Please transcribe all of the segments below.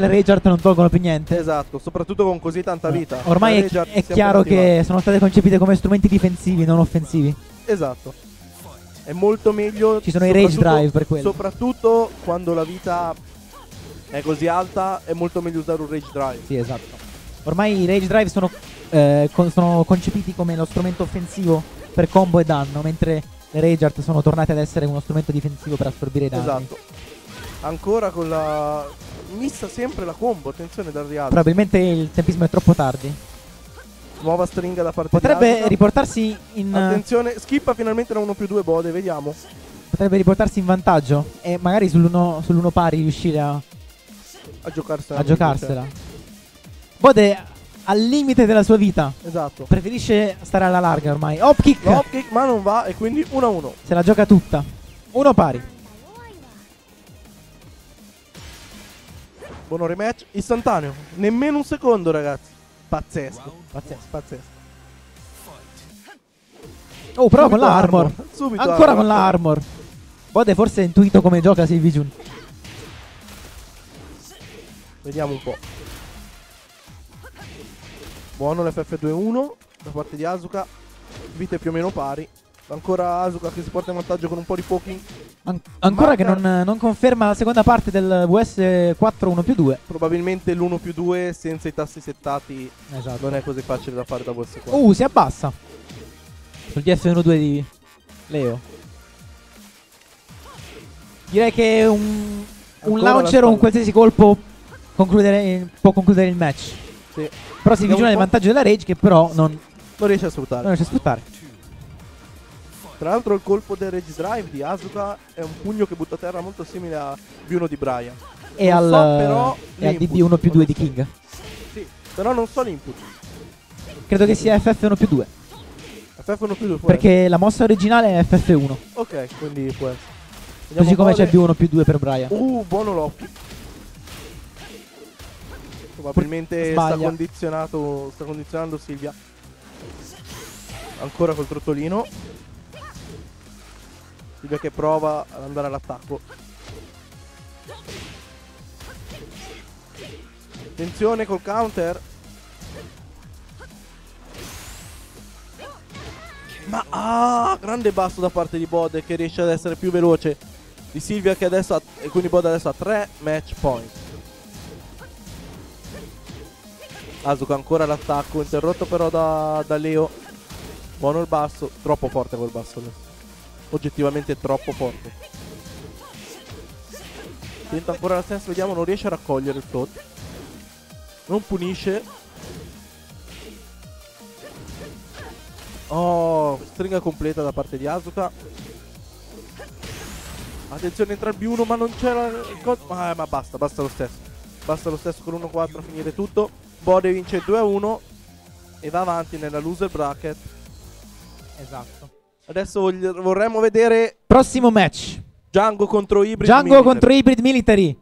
le Rage Art non tolgono più niente. Esatto, soprattutto con così tanta vita. Ormai è, è chiaro attivate. che sono state concepite come strumenti difensivi, non offensivi. Esatto. È molto meglio. Ci sono i Rage Drive per quello. Soprattutto quando la vita è così alta, è molto meglio usare un Rage Drive. Sì, esatto. Ormai i Rage Drive sono, eh, con- sono concepiti come lo strumento offensivo per combo e danno, mentre le Rage Art sono tornate ad essere uno strumento difensivo per assorbire i danni. Esatto. Ancora con la. Missa sempre la combo, attenzione dal rialzo. Probabilmente il tempismo è troppo tardi. Nuova stringa da parte di Potrebbe riportarsi in. Attenzione, skippa finalmente la 1 più 2 Bode, vediamo. Potrebbe riportarsi in vantaggio. E magari sull'uno, sull'uno pari riuscire a, A giocarsela. a giocarsela. Bode al limite della sua vita. Esatto. Preferisce stare alla larga ormai. Hop kick! Hop kick, ma non va e quindi 1 a 1. Se la gioca tutta. Uno pari. Buono rematch istantaneo. Nemmeno un secondo, ragazzi. Pazzesco. Pazzesco. Pazzesco. Oh, prova con Subito la armor. armor. Subito Ancora armor. con la armor. Bode forse ha intuito come gioca Silvi Jun. Vediamo un po'. Buono l'FF2-1 da parte di Asuka. Vite più o meno pari. Ancora Asuka che si porta in vantaggio con un po' di poking. An- ancora Marca- che non, non conferma la seconda parte del VS 4 1 più 2. Probabilmente l'1 più 2 senza i tassi settati Esatto. non è così facile da fare da VS4. Uh, si abbassa. Sul DF12 di Leo. Direi che un, un launcher o un qualsiasi colpo concludere- può concludere il match. Sì. Però si il po'. vantaggio della Rage che però non, Non riesce a non sfruttare. riesce a sfruttare. Tra l'altro il colpo del Rage Drive di Asuka è un pugno che butta a terra molto simile a B1 di Brian. E Non al, so però e al l'input. DB1 più 2 di King. Sì, però non so l'input. Credo che sia FF1 più 2. FF1 più 2 può Perché la mossa originale è FF1. essere. Ok, quindi può essere. Così Vediamo come c'è Bode. B1 più 2 per Brian. Uh, buono Loki. Probabilmente sta, condizionato, sta condizionando Silvia. Ancora col trottolino. Silvia che prova ad andare all'attacco. Attenzione col counter. Ma ah, grande basso da parte di Bode che riesce ad essere più veloce di Silvia che adesso ha, e quindi Bode adesso ha 3 match point. Asuka ancora l'attacco, interrotto però da, da Leo. Buono il basso, troppo forte quel basso adesso. Oggettivamente troppo forte. Tenta ancora la stessa, vediamo, non riesce a raccogliere il float. Non punisce. Oh, stringa completa da parte di Asuka. Attenzione entra il B1 ma non c'era il co- ah, ma basta, basta lo stesso. Basta lo stesso con 1-4 a finire tutto. Bode vince 2-1 e va avanti nella loser bracket. Esatto. Adesso vorremmo vedere Prossimo match. Django contro Hybrid Django Military. contro Hybrid Military.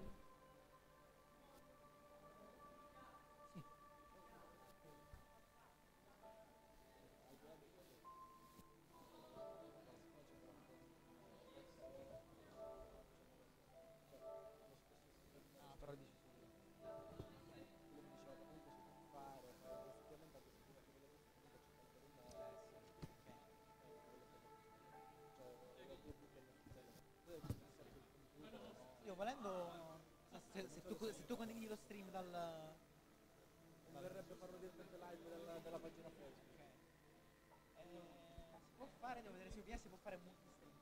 Volendo, se, tu, condividi lo stream dal... Verrebbe farlo direttamente live della, pagina Facebook. si può fare, devo vedere se OBS può fare multi-stream.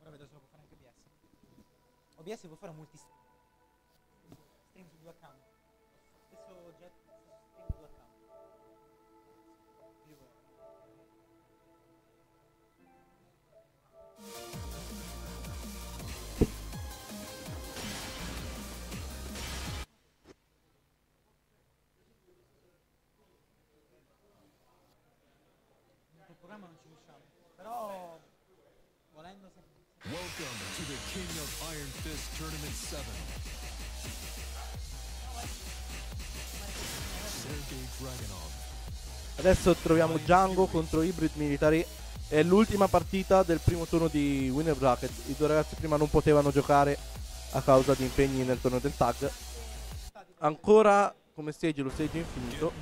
Ora vedo se lo può fare anche OBS. OBS può fare multi-stream. Stream su due account. Stesso oggetto, Welcome to the King of Iron Fist Tournament 7. Sergey Dragunov. Adesso troviamo Django contro Hybrid Military. È l'ultima partita del primo turno di Winner Bracket. I due ragazzi prima non potevano giocare a causa di impegni nel torneo del tag. Ancora come stage lo stage infinito.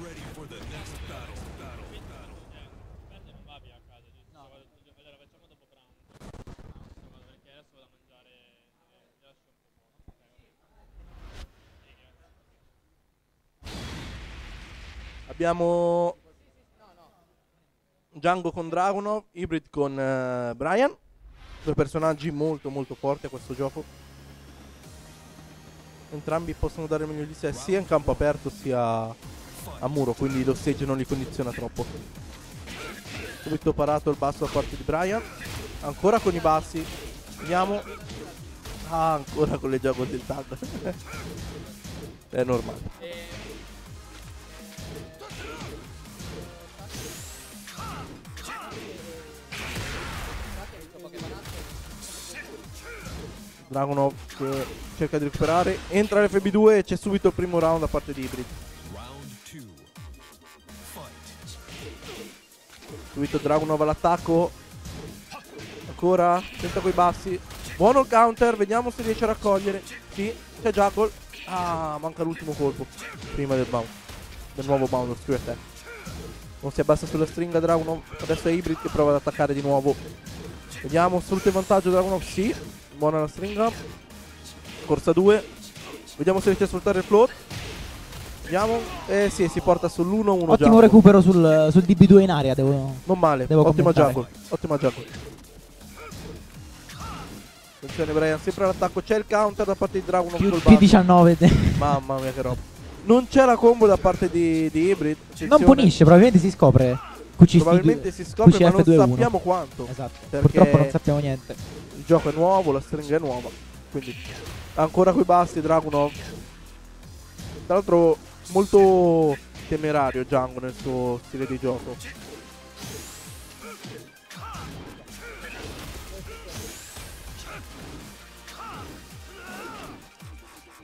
Abbiamo Django con Dragunov, Hybrid con eh, Brian. Due personaggi molto molto forti a questo gioco. Entrambi possono dare meglio di sé sia in campo aperto sia a muro, quindi lo stage non li condiziona troppo. Subito parato il basso da parte di Brian. Ancora con i bassi. Vediamo. Ah, ancora con le gioco del tag. È normale. Dragonov che cerca di recuperare. Entra l'FB2 e c'è subito il primo round da parte di Hybrid. Subito Dragunov all'attacco. Ancora, tenta coi bassi. Buono il counter, vediamo se riesce a raccogliere. Sì, c'è Jackal. Ah, manca l'ultimo colpo. Prima del bounce. Del nuovo screw attack. Non si abbassa sulla stringa Dragunov. Adesso è Hybrid che prova ad attaccare di nuovo. Vediamo, il vantaggio Dragunov. Sì, buona la stringa. Corsa 2. Vediamo se riesce a sfruttare il float. Vediamo. Eh sì, si porta sull'1-1. Ottimo recupero sul, sul DB2 in area. Devo... Non male, Devo ottima. Jackal. Ottima Jackal. Attenzione Brian, sempre all'attacco. C'è il counter da parte di Dragon Più, sul più basso. 19. Mamma mia che roba. Non c'è la combo da parte di, di Hybrid. non Attenzione. punisce, probabilmente si scopre. QCF Probabilmente si scopre, ma non 2-1. sappiamo quanto. Esatto. Purtroppo non sappiamo niente. Il gioco è nuovo, la stringa è nuova. Quindi ancora coi bassi Dragunov. Tra l'altro molto temerario Django nel suo stile di gioco.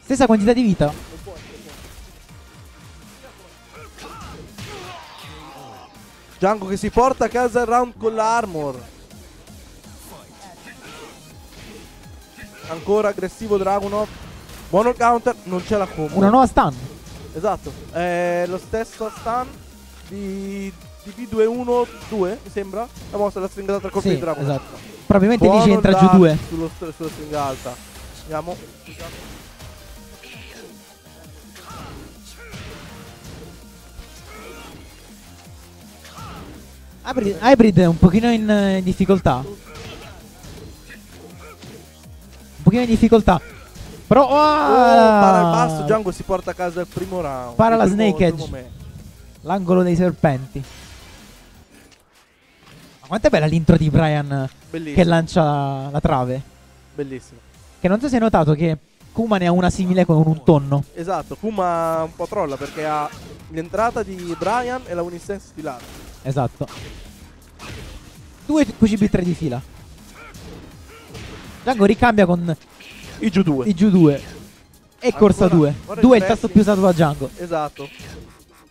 Stessa quantità di vita. Django che si porta a casa il round con l'armor. Ancora aggressivo Dragunov. Buono il counter, non c'è la combo. Una nuova stun. Esatto, è lo stesso stun di, di B212, mi sembra. La mossa della stringa alta colpo Sì, di Dragunov. esatto. Probabilmente lì Buono c'entra il giù dash 2. Sullo, sulla stringa alta. Vediamo. Hybrid, è un pochino in, eh, in difficoltà. Pochino in difficoltà. Però. Oh, ah! para il basso, Django si porta a casa il primo round. Para la primo- Snake Edge. L'angolo dei serpenti. Ma quanto è bella l'intro di Brian Bellissimo. che lancia la, la trave? Bellissimo. Che non so se hai notato che Kuma ne ha una simile con un tonno. Esatto, Kuma un po' trolla perché ha l'entrata di Brian e la Unisense di là. Esatto. Due QCB3 di fila. Django ricambia con I giù due. i giù 2 e corsa Ancora- 2. guarda 2 è il tasto più usato da Django. Esatto.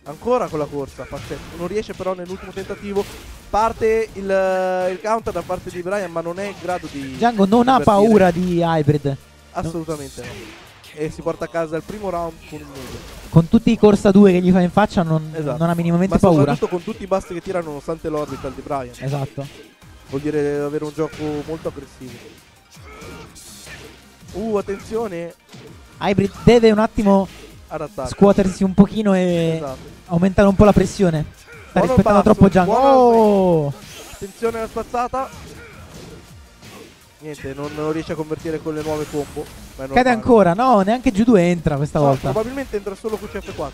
Ancora con la corsa, pazzesco. Non riesce però nell'ultimo tentativo. Parte il, il counter da parte di Brian, ma non è in grado di. Django non ha convertire. paura di Hybrid. Assolutamente no. E si porta a casa il primo round con un mese. Con tutti i corsa 2 che gli fa in faccia non, Esatto. non ha minimamente Ma paura. soprattutto con tutti i basti che tira nonostante l'orbital di Brian. Esatto. Vuol dire avere un gioco molto aggressivo. Uh, attenzione. Hybrid deve un attimo scuotersi un pochino e Esatto. aumentare un po' la pressione. Sta Buono rispettando troppo buono Oh! Attenzione alla spazzata. Niente, non, non riesce a convertire con le nuove combo. Cade ancora. No, neanche giù 2 entra questa No, volta. probabilmente entra solo QCF4.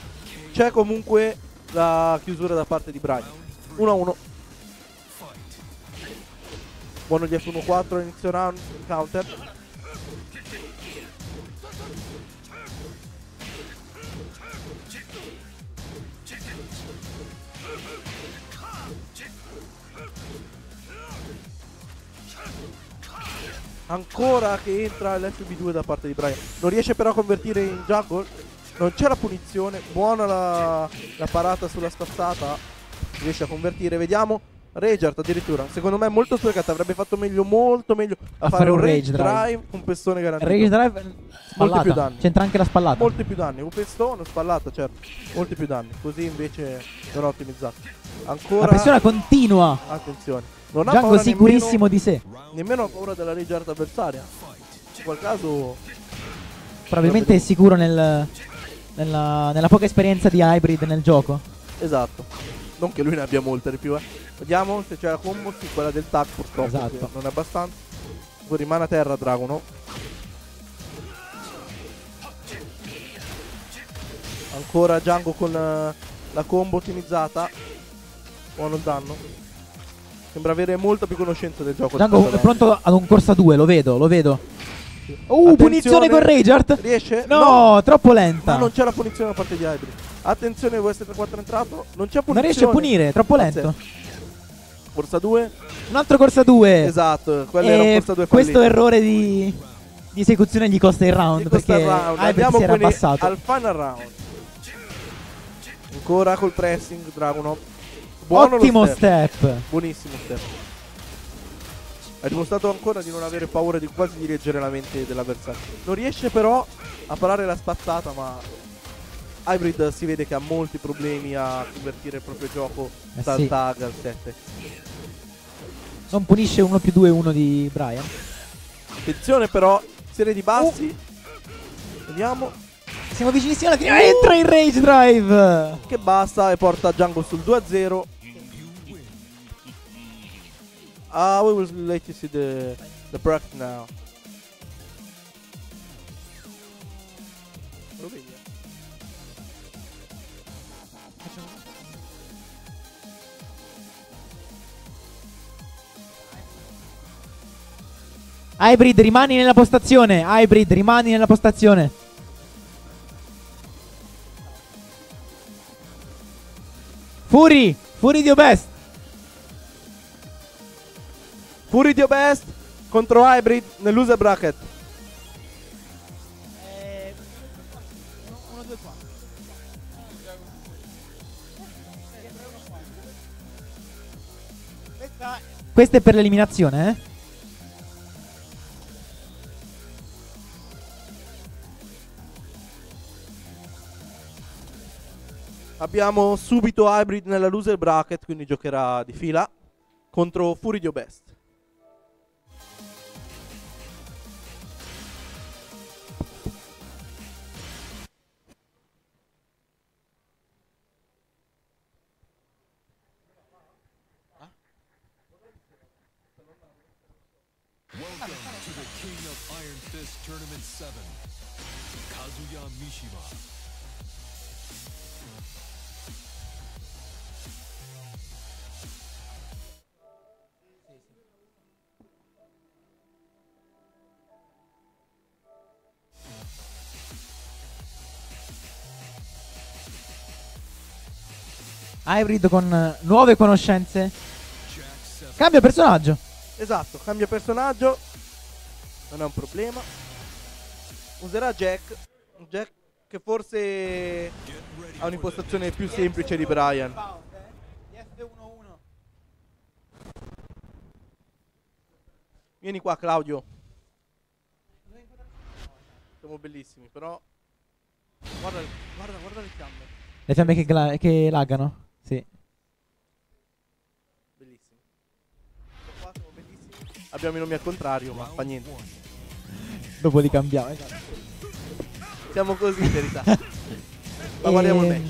C'è comunque la chiusura da parte di Brian. 1-1. Buono gli F1-4 inizio round. Counter. Ancora che entra l'FB2 da parte di Brian. Non riesce però a convertire in juggle. Non c'è la punizione. Buona la, la parata sulla spazzata. Riesce a convertire. Vediamo. Ragehart addirittura, secondo me molto sprecata, avrebbe fatto meglio, molto meglio a, fare, un rage drive, un pestone garantito. Rage drive eh, spallata. più danni. C'entra anche la spallata. Molti più danni, un pestone, spallata, certo, molti più danni, così invece non ottimizzato. Ancora, La pressione continua. attenzione, non Django sicurissimo di sé. nemmeno, nemmeno ha paura della Ragehart avversaria. In quel caso, Probabilmente è sicuro nel- nella, nella poca esperienza di hybrid nel gioco. esatto, non che lui ne abbia molte di più, eh. Vediamo se c'è la combo, sì, quella del tag purtroppo Esatto. non è abbastanza. Poi rimane a terra Dragono. Ancora Django con eh, la combo ottimizzata. Buono il danno. Sembra avere molta più conoscenza del gioco. Django è pronto ad un corsa 2, lo vedo, lo vedo. Uh, Attenzione. punizione con Ragehart. Riesce? No, troppo Ma lenta. non c'è la punizione da parte di Hybrid. Attenzione, VS34 è entrato. Non c'è punizione. Non riesce a punire, troppo lento. Forza 2. Un altro corsa 2. Esatto, quello era un E Forza 2 questo fallito. errore di, di esecuzione gli costa il round questo perché round. Hybrid Andiamo si era abbassato. al final round. Ancora col pressing Dragunov. Buono Ottimo step. step. Buonissimo step. Ha dimostrato ancora di non avere paura di quasi di leggere la mente dell'avversario. Non riesce però a parare la spazzata, ma Hybrid si vede che ha molti problemi a convertire il proprio gioco Eh dal sì. tag al 7. Non punisce 1 più 2 1 di Brian. Attenzione però, serie di bassi. Vediamo Siamo vicinissimi alla fine. Entra in Rage Drive. che basta e porta Django sul 2-0. Ah, we will let you see the, the bracket now. Eh? Hybrid rimani nella postazione. Hybrid rimani nella postazione. Fury. Fury Dio Best. Fury Dio Best contro Hybrid nell'user bracket. Questa è per l'eliminazione, eh? Abbiamo subito Hybrid nella loser bracket, quindi giocherà di fila contro Fury Dio Best. Iron Fist Tournament 7, Kazuya Mishima. Hybrid con eh, nuove conoscenze. Jack 7. Cambia personaggio. Esatto, cambia personaggio. Non è un problema. Userà Jack. Jack che forse ha un'impostazione più semplice di Brian. Vieni qua Claudio. Siamo bellissimi, però... Guarda, guarda, guarda le fiamme. Le fiamme che, che laggano. Sì. Bellissimi. Abbiamo i nomi al contrario, ma fa niente. Dopo li cambiamo. esatto. Siamo così in verità. Ma guardiamo il Ehm,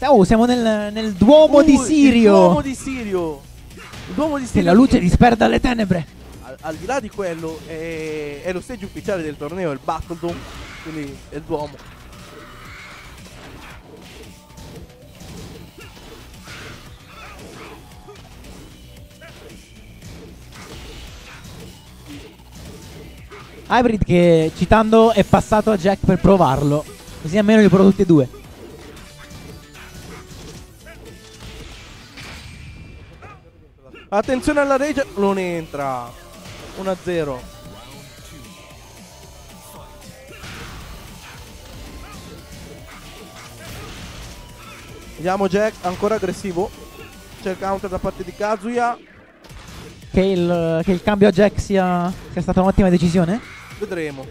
match. Oh, siamo nel, nel Duomo di Uh, Il Sirio. Duomo di Sirio. Il Duomo di Che Sirio. la luce disperda le tenebre. Al, al di là di quello, è, è lo stage ufficiale del torneo, il Battle Dome. Quindi è il Duomo. Hybrid che citando è passato a Jack per provarlo. Così almeno li provo tutti e due. Attenzione alla rage. Non entra. 1-0. Vediamo Jack ancora aggressivo. C'è il counter da parte di Kazuya. Che il, che il cambio a Jack sia, sia stata un'ottima decisione. Vedremo.